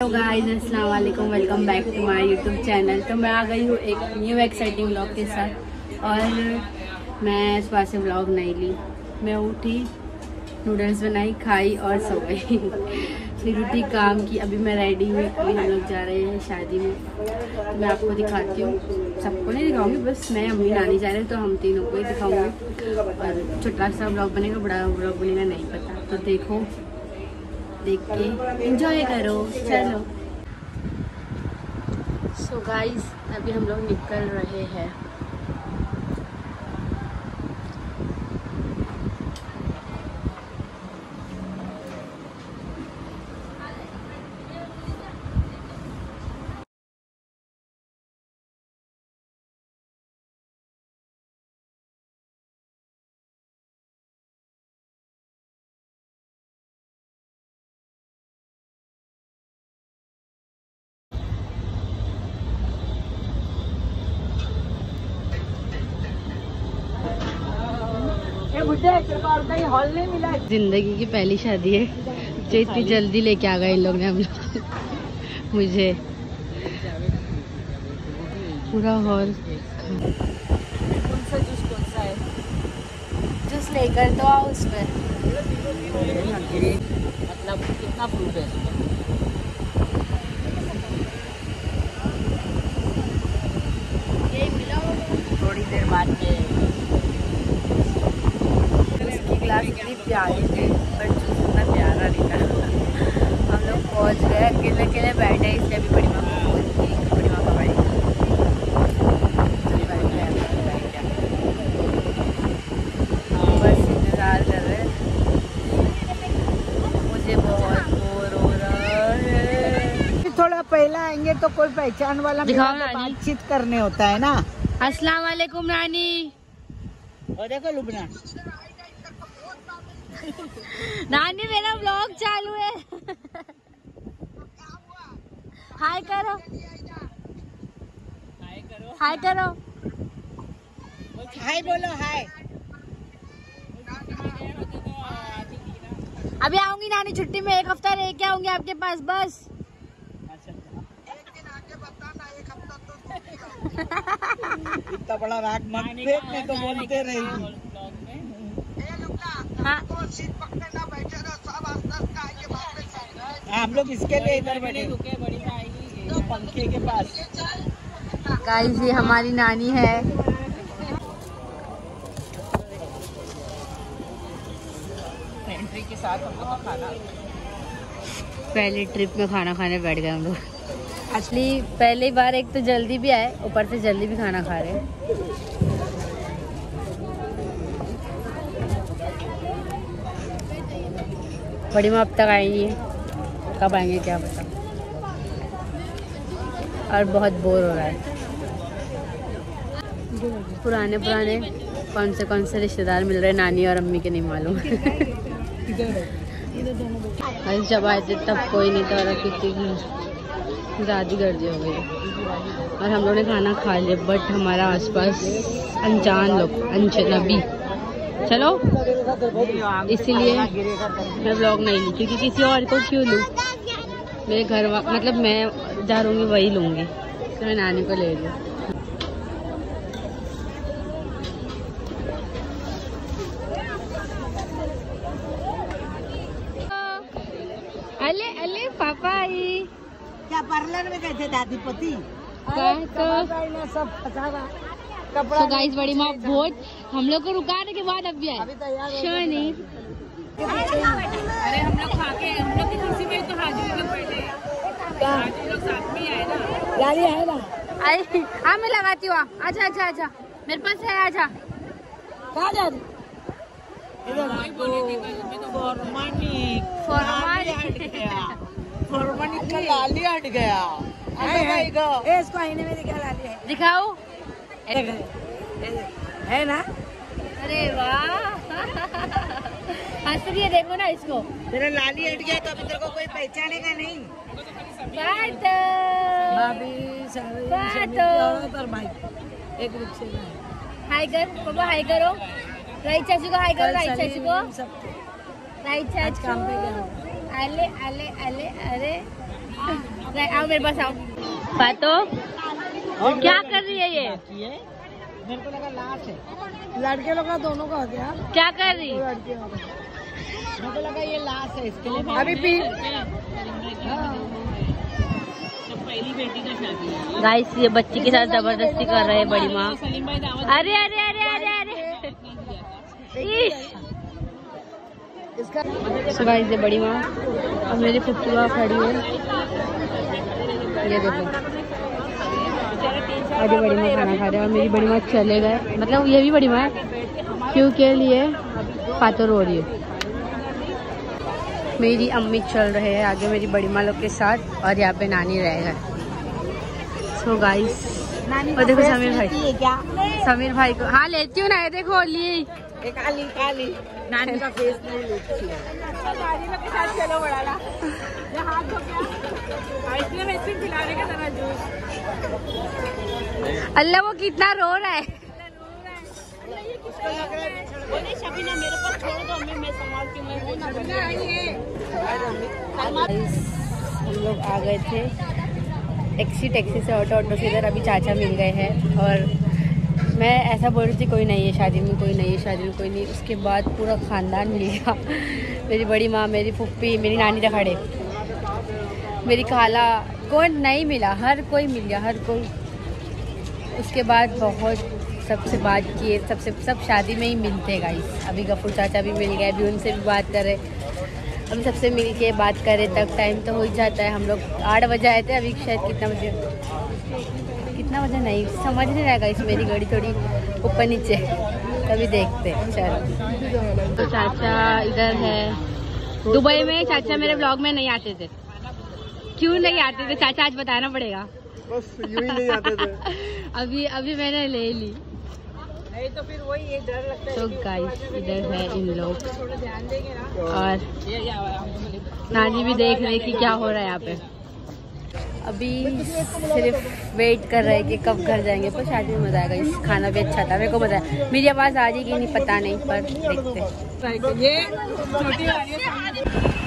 Hello guys अस्सलाम वालेकुम welcome back to my YouTube channel तो मैं आ गई हूँ एक न्यू एक्साइटिंग ब्लॉग के साथ। और मैं सुबह से ब्लॉग नहीं ली। मैं उठी नूडल्स बनाई, खाई और सो गई। फिर उठी काम की। अभी मैं रेडी हुई अभी हम लोग जा रहे हैं शादी में। तो मैं आपको दिखाती हूँ। सबको नहीं दिखाऊँगी, बस मैं अम्मी नानी जा रहे हैं तो हम तीनों को ही दिखाऊँगी। और छोटा सा ब्लॉग बनेगा, बड़ा ब्लॉग बनेगा, नहीं पता। तो देखो। देख के। एंजॉय करो चलो। सो so गाइस अभी हम लोग निकल रहे हैं। ज़िंदगी की पहली शादी है जो इतनी जल्दी लेके आ गए इन लोग ने हम लोग। मुझे। पूरा हॉल कौन सा जूस कौन सा है? जूस लेकर तो आओ उसमें। मतलब कितना फ्रूट है? थोड़ी देर बाद में उसकी ग्लास इतनी प्यारी थी बट जूस इतना प्यारा नहीं था हम लोग पहुँच गए अकेले अकेले बैठे इसलिए अभी बड़ी माँ को फ़ोन की बड़ी माँ बड़ी बस इंतज़ार कर रहे मुझे बहुत बोर हो रहा है। थोड़ा पहले आएँगे तो कोई पहचान वाला दिखाओ। बातचीत करने होता है ना। अस्सलाम वालेकुम नानी। और देखो लुबना। नानी मेरा व्लॉग चालू है। हाय करो। हाय करो। हाय बोलो हाय अभी आऊँगी नानी छुट्टी में एक हफ़्ता रह के आऊँगी आपके पास बस। इतना बड़ा राग मत फेंक नहीं तो बोलते रहेगी। हाँ हम लोग इसके लिए इधर बैठे। पंखे के पास। गाइस ये हमारी नानी है। एंट्री के साथ हम लोग खाना। पहली ट्रिप में खाना खाने बैठ गए हम लोग। एक्चुअली पहली बार एक तो जल्दी भी आए ऊपर से जल्दी भी खाना खा रहे हैं। बड़ी माँ अब तक आएँगी। कब आएँगे क्या पता? और बहुत बोर हो रहा है। पुराने पुराने कौन से कौन से रिश्तेदार मिल रहे नानी और अम्मी के नहीं मालूम। अरे जब आए थे तब कोई नहीं था कितनी ज़्यादा गर्दी हो गई। और हम लोगों ने खाना खा लिया बट हमारा आसपास अनजान लोग अनजनबी चलो। इसीलिए मैं ब्लॉग नहीं लूँ क्योंकि किसी और को क्यों लूँ? मेरे घर मतलब मैं जहाँ रहूँगी वही लूँगी। तो मैं नानी को ले लूँ। अले अले पापा आई। क्या पार्लर में गए थे दादी पति? तो सब फंसा तो गाइस बड़ी माँ बहुत हम लोग को रुकाने के बाद अब भी आए। अरे हम लोग खा के हम लोग की खुशी में तो हाजिर लोग बैठे हाजिर लोग साथ में आए ना। गाड़ी है ना? आई हाँ मैं लगाती हूँ। अच्छा अच्छा अच्छा। मेरे पास है अच्छा। कहाँ जा रही। हट गया। फॉर्मानिक का लाली हट गया। है, है। इसको आईने में दिखा लाली है। दिखाओ। है ना? अरे वाह। हंस रही है देखो ना इसको। तेरा लाली हट गया तो अभी तेरे को कोई पहचानेगा नहीं। बात बात और भाई एक हाय कर पापा हाय करो। राइट चाचू को हाय करो राइट चाचू को। राइट आज काम पे चाचू गया अले अले अले अरे। आओ मेरे पास आओ। फातो क्या कर रही है ये? मेरे को लगा लाश है। लड़के लोग का दोनों का हो गया। क्या कर रही? का मेरे को लगा ये लाश है इसके लिए अभी पी पहली बेटी का शादी है। गाइस ये बच्ची के साथ ज़बरदस्ती कर रहे हैं बड़ी माँ। अरे अरे अरे अरे अरे। गाइस ये बड़ी माँ। और मेरी फुफ्फी माँ खड़ी है। ये देखो। आज बड़ी माँ खाना खा रहे हैं और मेरी बड़ी माँ चले गए। मतलब ये भी बड़ी माँ क्यों के लिए? फातर हो रही है। मेरी अम्मी चल रहे हैं आगे मेरी बड़ी माँ लोग के साथ और यहाँ पे नानी रह गए सो गाइस और देखो समीर भाई। समीर भाई को हाँ लेती हूँ ना ये देखो ली। एक काली काली नानी का फेस नहीं में के साथ चलो बड़ा ला। हाथ धो गया आइसक्रीम आइसक्रीम खिलाने का जरा जूस। अल्लाह वो कितना रो रहा है। मेरे पास छोड़ दो मैं मैं संभालती मैं ना हम लोग आ गए थे। टैक्सी टैक्सी से ऑटो ऑटो से इधर अभी चाचा मिल गए हैं और मैं ऐसा बोल रही थी, कोई नहीं है शादी में, कोई नहीं है शादी में, कोई नहीं उसके बाद पूरा ख़ानदान मिल गया। मेरी बड़ी माँ, मेरी फुप्पी, मेरी नानी तक खड़े। मेरी खाला कोई नहीं मिला, हर कोई मिल गया, हर कोई। उसके बाद बहुत सबसे बात किए सबसे, सब शादी में ही मिलते गाइस अभी गफूर चाचा भी मिल गए, अभी उनसे भी बात कर। अभी सबसे मिल के बात करें तक टाइम तो हो ही जाता है। हम लोग आठ बजे आए थे, अभी शायद कितना बजे? कितना बजे नहीं समझ नहीं रहेगा इस मेरी गाड़ी थोड़ी ऊपर नीचे तभी देखते हैं चलो तो चाचा इधर है दुबई में चाचा मेरे ब्लॉग में नहीं आते थे क्यों नहीं आते थे चाचा आज बताना पड़ेगा बस यूँ ही नहीं आते थे अभी अभी मैंने ले ली नहीं तो फिर वही ये डर लगता तो गाइस इधर है इन लोग थोड़ा ध्यान देंगे ना और नानी भी देख रही कि क्या हो रहा है यहाँ पे अभी सिर्फ़ वेट कर रहे हैं कि कब घर जाएँगे, पर शादी में मज़ा आएगा। इस खाना भी अच्छा था। मेरे को मज़ा आया मेरी आवाज़ आ जाएगी नहीं, पता नहीं, पर देखते। ये छोटी